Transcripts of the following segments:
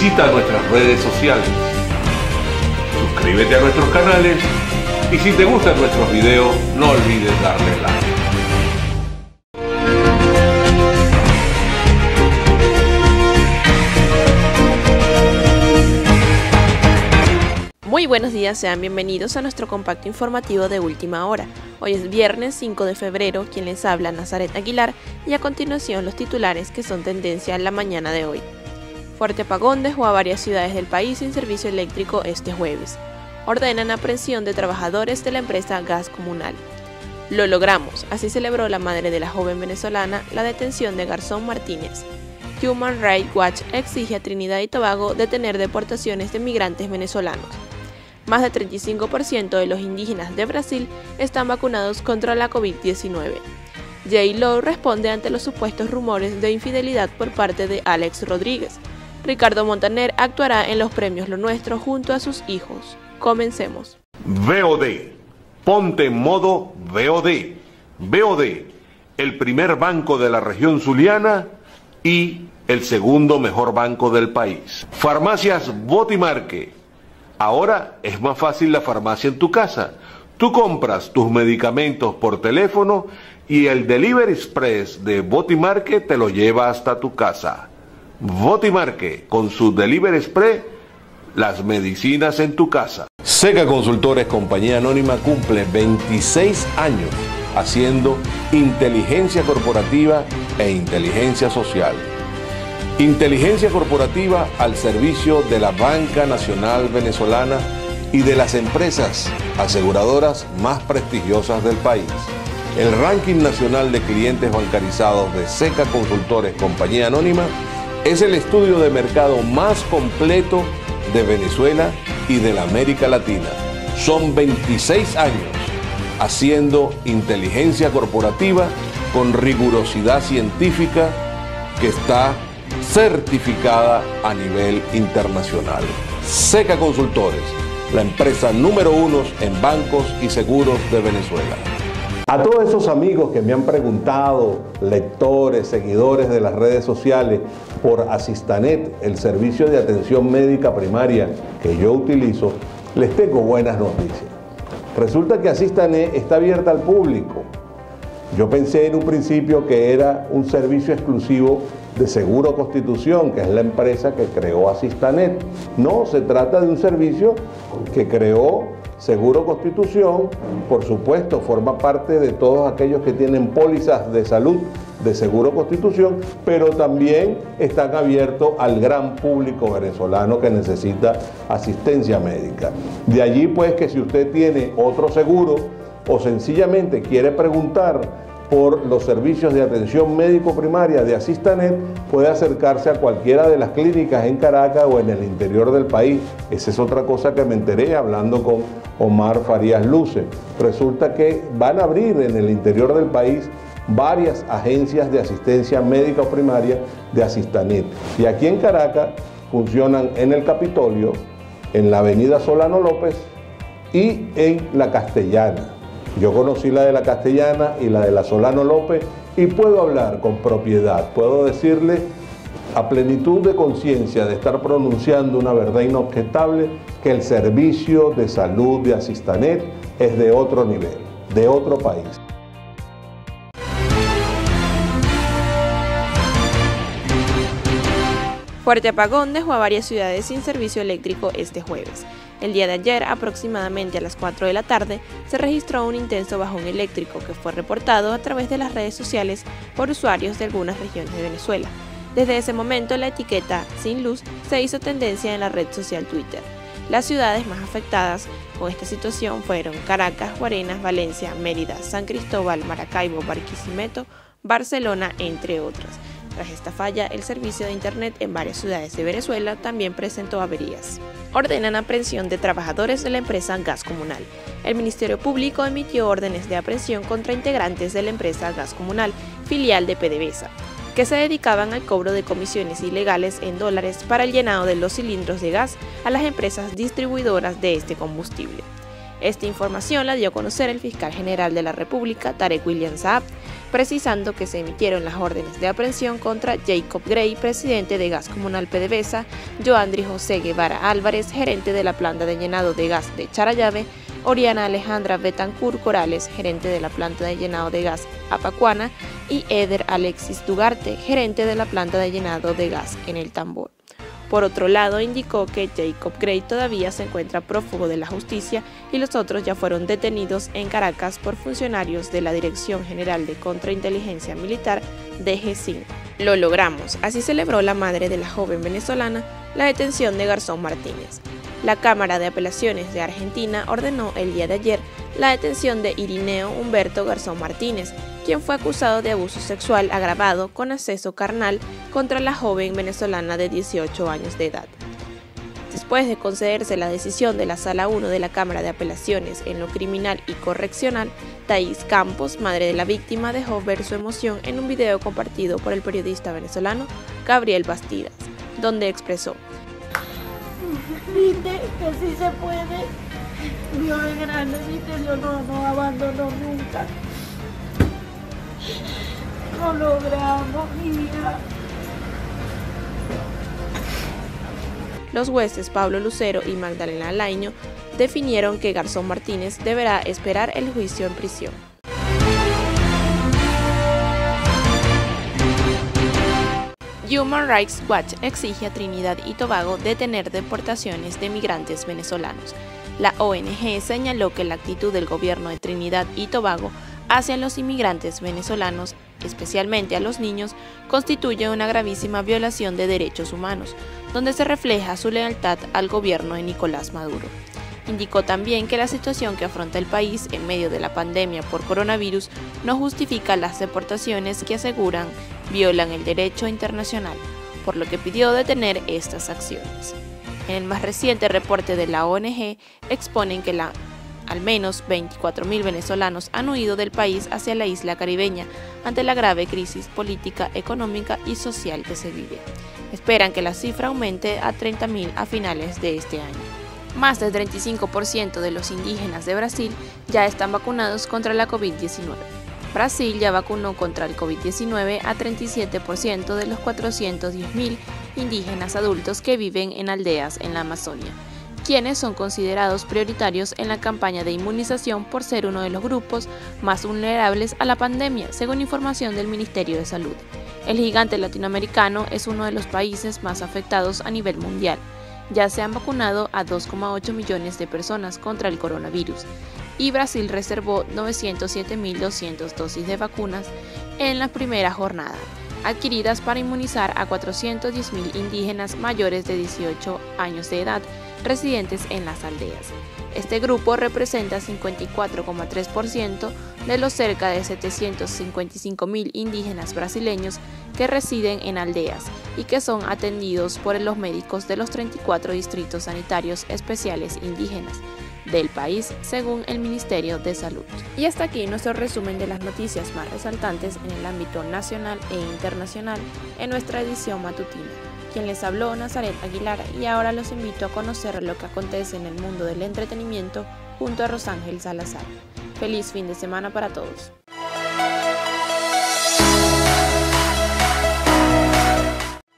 Visita nuestras redes sociales. Suscríbete a nuestros canales y si te gustan nuestros videos, no olvides darle like. Muy buenos días, sean bienvenidos a nuestro compacto informativo de última hora. Hoy es viernes 5 de febrero, quien les habla Nazaret Aguilar y a continuación los titulares que son tendencia en la mañana de hoy. Fuerte apagón dejó a varias ciudades del país sin servicio eléctrico este jueves. Ordenan aprehensión de trabajadores de la empresa Gas Comunal. Lo logramos, así celebró la madre de la joven venezolana la detención de Garzón Martínez. Human Rights Watch exige a Trinidad y Tobago detener deportaciones de migrantes venezolanos. Más del 35% de los indígenas de Brasil están vacunados contra la COVID-19. J. Lo responde ante los supuestos rumores de infidelidad por parte de Alex Rodríguez. Ricardo Montaner actuará en los premios Lo Nuestro junto a sus hijos. Comencemos. VOD. Ponte en modo VOD. VOD, el primer banco de la región zuliana y el segundo mejor banco del país. Farmacias Botimarque Ahora es más fácil la farmacia en tu casa. Tú compras tus medicamentos por teléfono y el Delivery Express de Botimarque te lo lleva hasta tu casa. Botimarque, con su Delivery Express, las medicinas en tu casa. Seca Consultores Compañía Anónima cumple 26 años haciendo inteligencia corporativa e inteligencia social. Inteligencia corporativa al servicio de la Banca Nacional Venezolana y de las empresas aseguradoras más prestigiosas del país. El ranking nacional de clientes bancarizados de Seca Consultores Compañía Anónima es el estudio de mercado más completo de Venezuela y de la América Latina. Son 26 años haciendo inteligencia corporativa con rigurosidad científica que está certificada a nivel internacional. Seca Consultores, la empresa número uno en bancos y seguros de Venezuela. A todos esos amigos que me han preguntado, lectores, seguidores de las redes sociales, por Asistanet, el servicio de atención médica primaria que yo utilizo, les tengo buenas noticias. Resulta que Asistanet está abierta al público. Yo pensé en un principio que era un servicio exclusivo de Seguro Constitución, que es la empresa que creó Asistanet. No, se trata de un servicio que creó Seguro Constitución, por supuesto, forma parte de todos aquellos que tienen pólizas de salud de Seguro Constitución, pero también están abiertos al gran público venezolano que necesita asistencia médica. De allí pues que si usted tiene otro seguro o sencillamente quiere preguntar por los servicios de atención médico primaria de Asistanet, puede acercarse a cualquiera de las clínicas en Caracas o en el interior del país. Esa es otra cosa que me enteré hablando con Omar Farías Luce. Resulta que van a abrir en el interior del país varias agencias de asistencia médica primaria de Asistanet. Y aquí en Caracas funcionan en el Capitolio, en la avenida Solano López y en la Castellana. Yo conocí la de la Castellana y la de la Solano López y puedo hablar con propiedad, puedo decirle a plenitud de conciencia de estar pronunciando una verdad inobjetable que el servicio de salud de Asistanet es de otro nivel, de otro país. Fuerte apagón dejó a varias ciudades sin servicio eléctrico este jueves. El día de ayer, aproximadamente a las 4 de la tarde, se registró un intenso bajón eléctrico que fue reportado a través de las redes sociales por usuarios de algunas regiones de Venezuela. Desde ese momento, la etiqueta Sin Luz se hizo tendencia en la red social Twitter. Las ciudades más afectadas con esta situación fueron Caracas, Guarenas, Valencia, Mérida, San Cristóbal, Maracaibo, Barquisimeto, Barcelona, entre otras. Tras esta falla, el servicio de Internet en varias ciudades de Venezuela también presentó averías. Ordenan aprehensión de trabajadores de la empresa Gas Comunal. El Ministerio Público emitió órdenes de aprehensión contra integrantes de la empresa Gas Comunal, filial de PDVSA, que se dedicaban al cobro de comisiones ilegales en dólares para el llenado de los cilindros de gas a las empresas distribuidoras de este combustible. Esta información la dio a conocer el fiscal general de la República, Tarek William Saab, precisando que se emitieron las órdenes de aprehensión contra Jacob Gray, presidente de Gas Comunal PDVSA, Joandri José Guevara Álvarez, gerente de la planta de llenado de gas de Charayave, Oriana Alejandra Betancourt Corales, gerente de la planta de llenado de gas Apacuana, y Eder Alexis Dugarte, gerente de la planta de llenado de gas en el Tambor. Por otro lado, indicó que Jacob Gray todavía se encuentra prófugo de la justicia y los otros ya fueron detenidos en Caracas por funcionarios de la Dirección General de Contrainteligencia Militar, DG5. Lo logramos, así celebró la madre de la joven venezolana la detención de Garzón Martínez. La Cámara de Apelaciones de Argentina ordenó el día de ayer la detención de Irineo Humberto Garzón Martínez, quien fue acusado de abuso sexual agravado con acceso carnal contra la joven venezolana de 18 años de edad. Después de concederse la decisión de la Sala 1 de la Cámara de Apelaciones en lo criminal y correccional, Thais Campos, madre de la víctima, dejó ver su emoción en un video compartido por el periodista venezolano Gabriel Bastidas, donde expresó Viste que sí se puede. Dios es grande, viste, Dios no nos abandonó nunca. Lo logramos, hija. Los jueces Pablo Lucero y Magdalena Alaño definieron que Garzón Martínez deberá esperar el juicio en prisión. Human Rights Watch exige a Trinidad y Tobago detener deportaciones de migrantes venezolanos. La ONG señaló que la actitud del gobierno de Trinidad y Tobago hacia los inmigrantes venezolanos, especialmente a los niños, constituye una gravísima violación de derechos humanos, donde se refleja su lealtad al gobierno de Nicolás Maduro. Indicó también que la situación que afronta el país en medio de la pandemia por coronavirus no justifica las deportaciones que aseguran violan el derecho internacional, por lo que pidió detener estas acciones. En el más reciente reporte de la ONG exponen que la, al menos 24.000 venezolanos han huido del país hacia la isla caribeña ante la grave crisis política, económica y social que se vive. Esperan que la cifra aumente a 30.000 a finales de este año. Más del 35% de los indígenas de Brasil ya están vacunados contra la COVID-19. Brasil ya vacunó contra el COVID-19 a 37% de los 410.000 indígenas adultos que viven en aldeas en la Amazonia, quienes son considerados prioritarios en la campaña de inmunización por ser uno de los grupos más vulnerables a la pandemia, según información del Ministerio de Salud. El gigante latinoamericano es uno de los países más afectados a nivel mundial. Ya se han vacunado a 2,8 millones de personas contra el coronavirus y Brasil reservó 907.200 dosis de vacunas en la primera jornada, adquiridas para inmunizar a 410.000 indígenas mayores de 18 años de edad residentes en las aldeas. Este grupo representa 54,3% de los cerca de 755.000 indígenas brasileños que residen en aldeas y que son atendidos por los médicos de los 34 distritos sanitarios especiales indígenas del país, según el Ministerio de Salud. Y hasta aquí nuestro resumen de las noticias más resaltantes en el ámbito nacional e internacional en nuestra edición matutina. Quien les habló, Nazaret Aguilar, y ahora los invito a conocer lo que acontece en el mundo del entretenimiento junto a Rosángel Salazar. Feliz fin de semana para todos.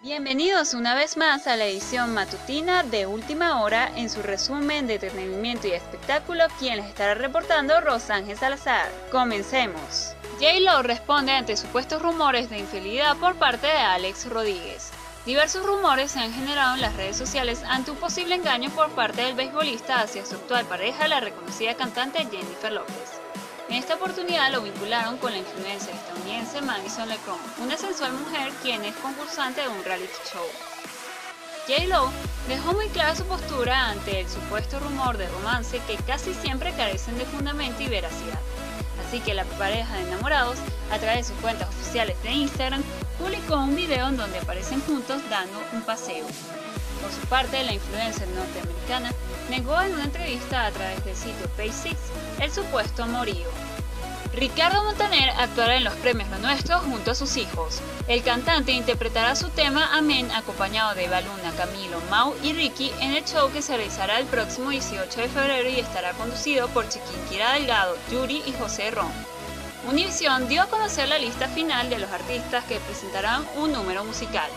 Bienvenidos una vez más a la edición matutina de Última Hora en su resumen de entretenimiento y espectáculo, quien les estará reportando Rosángel Salazar. Comencemos. J-Lo responde ante supuestos rumores de infidelidad por parte de Alex Rodríguez. Diversos rumores se han generado en las redes sociales ante un posible engaño por parte del beisbolista hacia su actual pareja, la reconocida cantante Jennifer López. En esta oportunidad lo vincularon con la influencer estadounidense Madison LeCron, una sensual mujer quien es concursante de un reality show. J-Lo dejó muy clara su postura ante el supuesto rumor de romance que casi siempre carecen de fundamento y veracidad. Así que la pareja de enamorados, a través de sus cuentas oficiales de Instagram, publicó un video en donde aparecen juntos dando un paseo. Por su parte, la influencer norteamericana negó en una entrevista a través del sitio Page Six el supuesto amorío. Ricardo Montaner actuará en los premios Lo Nuestro junto a sus hijos. El cantante interpretará su tema Amén acompañado de Baluna, Camilo, Mau y Ricky en el show que se realizará el próximo 18 de febrero y estará conducido por Chiquinquira Delgado, Yuri y José Ron. Univision dio a conocer la lista final de los artistas que presentarán un número musical.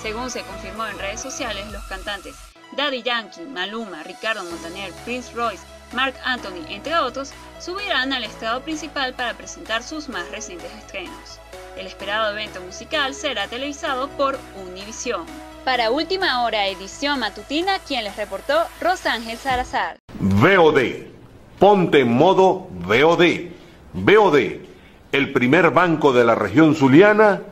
Según se confirmó en redes sociales, los cantantes Daddy Yankee, Maluma, Ricardo Montaner, Prince Royce, Mark Anthony, entre otros, subirán al estado principal para presentar sus más recientes estrenos. El esperado evento musical será televisado por Univision. Para Última Hora Edición Matutina, quien les reportó Rosángel Salazar. VOD. Ponte en modo VOD. VOD, el primer banco de la región zuliana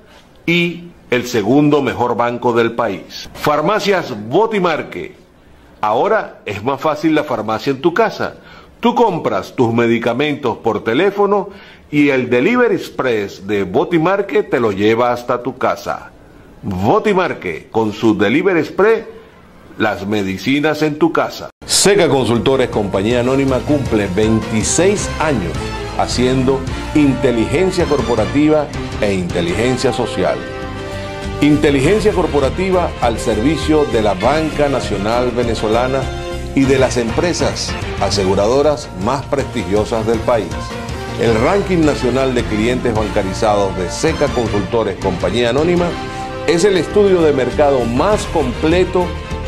y el segundo mejor banco del país. Farmacias Botimarque Ahora es más fácil la farmacia en tu casa. Tú compras tus medicamentos por teléfono y el Delivery Express de Botimarque te lo lleva hasta tu casa. Botimarque, con su Delivery Express, las medicinas en tu casa. Seca Consultores Compañía Anónima cumple 26 años haciendo inteligencia corporativa e inteligencia social. Inteligencia corporativa al servicio de la Banca Nacional Venezolana y de las empresas aseguradoras más prestigiosas del país. El ranking nacional de clientes bancarizados de Seca Consultores Compañía Anónima es el estudio de mercado más completo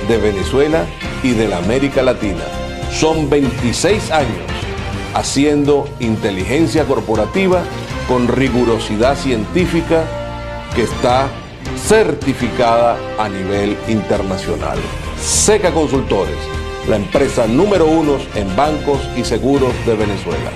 de Venezuela y de la América Latina. Son 26 años haciendo inteligencia corporativa con rigurosidad científica que está certificada a nivel internacional. Seca Consultores, la empresa número uno en bancos y seguros de Venezuela.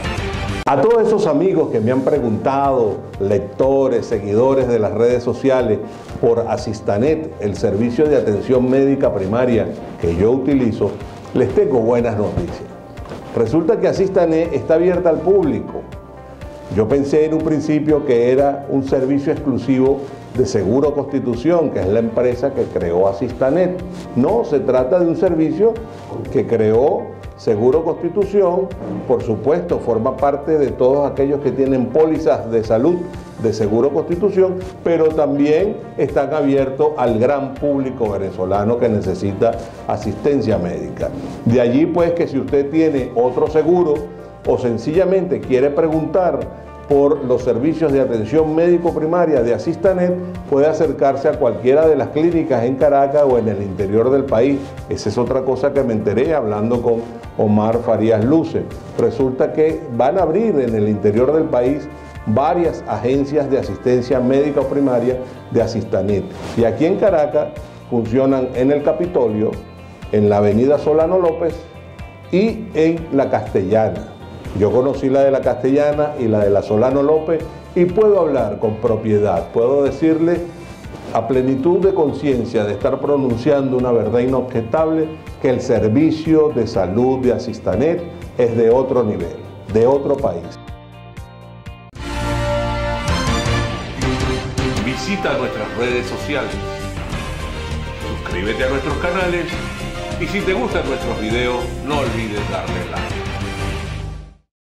A todos esos amigos que me han preguntado, lectores, seguidores de las redes sociales, por Asistanet, el servicio de atención médica primaria que yo utilizo, les tengo buenas noticias. Resulta que Asistanet está abierta al público. Yo pensé en un principio que era un servicio exclusivo de Seguro Constitución, que es la empresa que creó Asistanet. No, se trata de un servicio que creó Seguro Constitución, por supuesto, forma parte de todos aquellos que tienen pólizas de salud de Seguro Constitución, pero también están abiertos al gran público venezolano que necesita asistencia médica. De allí pues que si usted tiene otro seguro o sencillamente quiere preguntar por los servicios de atención médico primaria de Asistanet, puede acercarse a cualquiera de las clínicas en Caracas o en el interior del país. Esa es otra cosa que me enteré hablando con Omar Farías Luce. Resulta que van a abrir en el interior del país varias agencias de asistencia médica primaria de Asistanet. Y aquí en Caracas funcionan en el Capitolio, en la avenida Solano López y en la Castellana. Yo conocí la de la Castellana y la de la Solano López y puedo hablar con propiedad, puedo decirle a plenitud de conciencia de estar pronunciando una verdad inobjetable que el servicio de salud de Asistanet es de otro nivel, de otro país. Visita nuestras redes sociales, suscríbete a nuestros canales y si te gustan nuestros videos no olvides darle like.